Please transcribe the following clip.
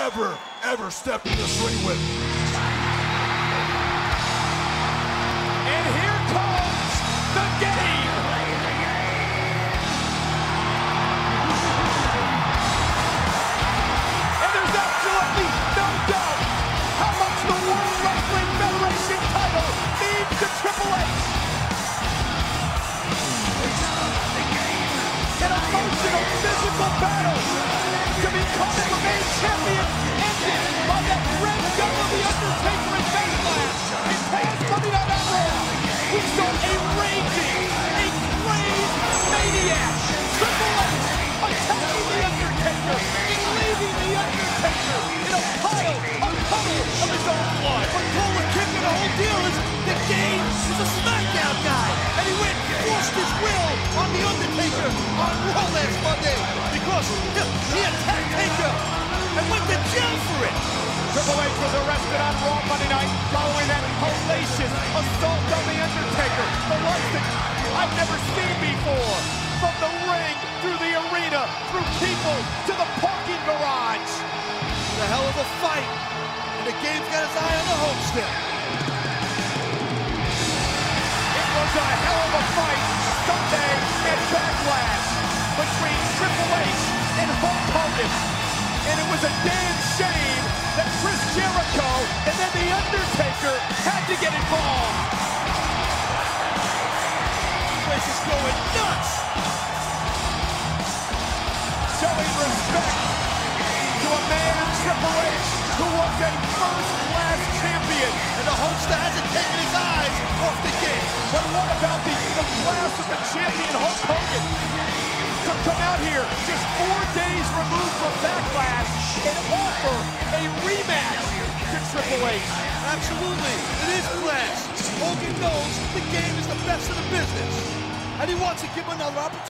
ever, ever stepped in this ring with. And here comes the game. And there's absolutely no doubt how much the World Wrestling Federation title means to Triple H. An emotional, physical battle a raging, a crazed maniac, Triple H, attacking The Undertaker and leaving The Undertaker in a pile, a puddle of his own blood. But Cole was kicking the whole deal is the game is a SmackDown guy, and he went forced his will on The Undertaker on Raw last Monday Triple H was arrested on Raw Monday night following that hellacious assault on The Undertaker. The that I've never seen before. From the ring, through the arena, through people, to the parking garage. a hell of a fight. And the game's got his eye on the Hulkster. It was a hell of a fight Sunday at Backlash between Triple H and Hulk Hogan. And it was a damn shame that Chris Jericho and The Undertaker had to get involved. Place is going nuts. Showing respect to a man Triple H who was a first-class champion. And the Hulkster hasn't taken his eyes off the game. But what about the, the class of the champion Hulk Hogan? To come out here just four days removed from Backlash and offer Triple H. Absolutely. It is class. Hogan knows the game is the best in the business. And he wants to give another opportunity.